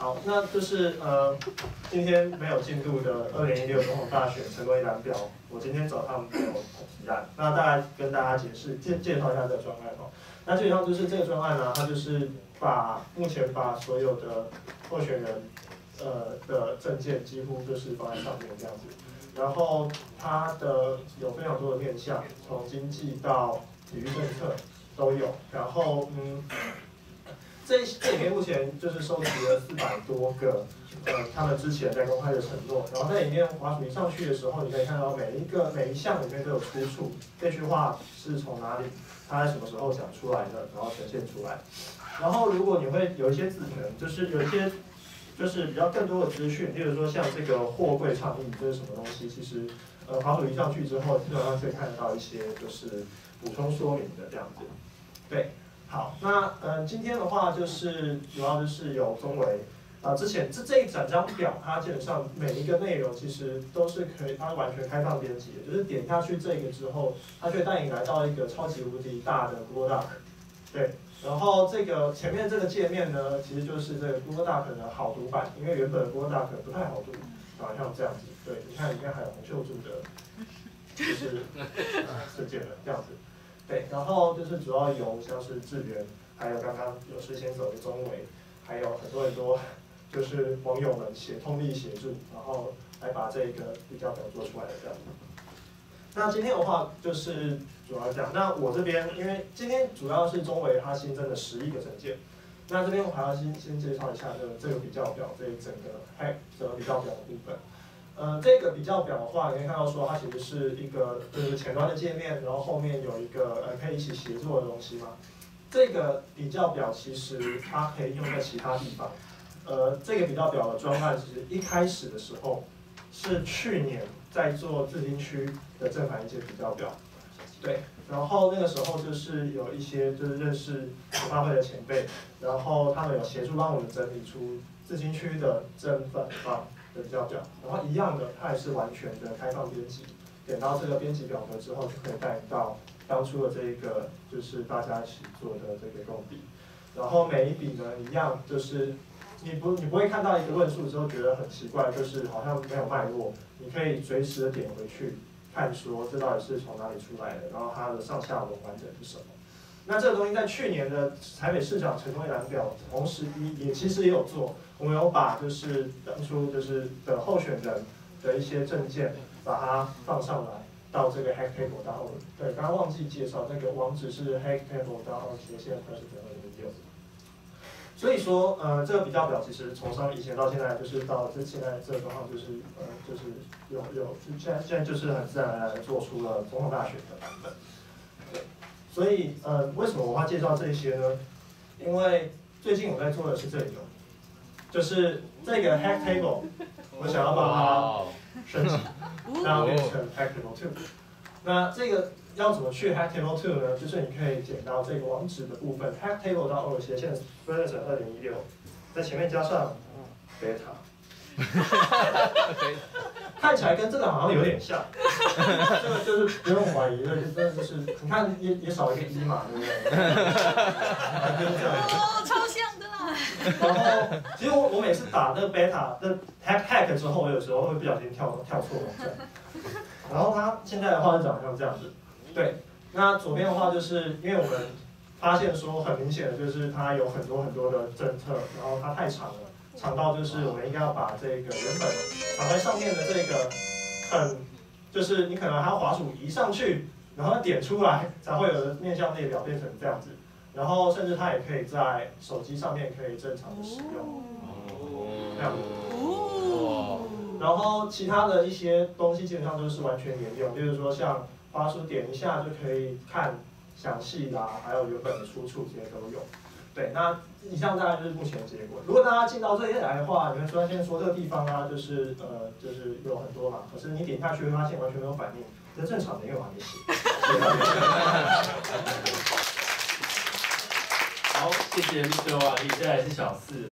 好，那就是呃，今天没有进度的二零一六总统大选成功一览表，我今天早上没有提案，那大概跟大家解释介介绍一下这个专案哦。那基本上就是这个专案呢，它就是把目前把所有的候选人呃的证件几乎就是放在上面这样子，然后它的有非常多的面向，从经济到体育政策都有，然后嗯。这这里面目前就是收集了四百多个，呃，他们之前在公开的承诺，然后在里面滑鼠一上去的时候，你可以看到每一个每一项里面都有出处，这句话是从哪里，他在什么时候讲出来的，然后呈现出来。然后如果你会有一些字能，就是有一些就是比较更多的资讯，例如说像这个货柜倡议这是什么东西，其实呃滑鼠一上去之后，基本上可以看得到一些就是补充说明的这样子，对。好，那呃，今天的话就是主要就是有中维啊，之前这这一整张表，它基本上每一个内容其实都是可以，它完全开放编辑的，就是点下去这个之后，它就带你来到一个超级无敌大的 Google Doc，对，然后这个前面这个界面呢，其实就是这个 Google Doc 的好读版，因为原本 Google Doc 不太好读，啊，像这样子，对，你看里面还有洪秀柱的，就是事件的这样子。对，然后就是主要有像是志源，还有刚刚有事先走的中维，还有很多很多就是网友们协通力协助，然后来把这个比较表做出来的这样。那今天的话就是主要讲，那我这边因为今天主要是中维它新增的十亿个证件，那这边我还要先先介绍一下这个这个比较表这整个嗨这个比较表。呃，这个比较表的话，你可以看到说它其实是一个就是前端的界面，然后后面有一个呃可以一起协作的东西嘛。这个比较表其实它可以用在其他地方。呃，这个比较表的专案其实一开始的时候是去年在做自金区的正反一些比较表，对。然后那个时候就是有一些就是认识发会的前辈，然后他们有协助帮我们整理出自金区的正反方。比较表，然后一样的，它也是完全的开放编辑。点到这个编辑表格之后，就可以带到当初的这一个，就是大家一起做的这个共笔。然后每一笔呢，一样就是你不你不会看到一个论述之后觉得很奇怪，就是好像没有脉络。你可以随时的点回去看，说这到底是从哪里出来的，然后它的上下文完整是什么。那这个东西在去年的台北市长成功一览表，同时也也其实也有做，我们有把就是当初就是的候选人的一些证件，把它放上来到这个 hacktable.org。对，刚刚忘记介绍，那个网址是 hacktable.org 斜线 president 六。所以说，呃，这个比较表其实从上以前到现在，就是到这现在这个状况，就是呃，就是有有就，现在现在就是很自然而然的做出了总统大选的版本。对所以，呃，为什么我要介绍这些呢？因为最近我在做的是这个，就是这个 Hack Table，我想要把它升级，让它变成 Hack Table Two。那这个要怎么去 Hack Table Two 呢？就是你可以点到这个网址的部分，Hack Table 到 org 斜线 version 二零一六，在前面加上 beta。看起来跟这个好像有点像，这个就是不用怀疑，这真的就是你看也也少一个一嘛，对不对？哦，超像的啦。然后其实我我每次打那个 beta 那 hack hack 之后，我有时候会不小心跳跳错网站。然后它现在的话就长像这样子，对。那左边的话就是因为我们发现说很明显的就是它有很多很多的政策，然后它太长了。长到就是我们应该要把这个原本躺在上面的这个很，就是你可能还要滑鼠移上去，然后点出来才会有的面向列表变成这样子，然后甚至它也可以在手机上面可以正常的使用，这样子。然后其他的一些东西基本上都是完全沿用，比如说像滑鼠点一下就可以看详细啦，还有原本的出处这些都有。对，那以上大概就是目前的结果。如果大家进到这里来的话，你会发现说这个地方啊，就是呃，就是有很多嘛，可是你点下去会发现完全没有反应，这正常的，因为我还没写。好，谢谢 Mr. 瓦力，接下来是小四。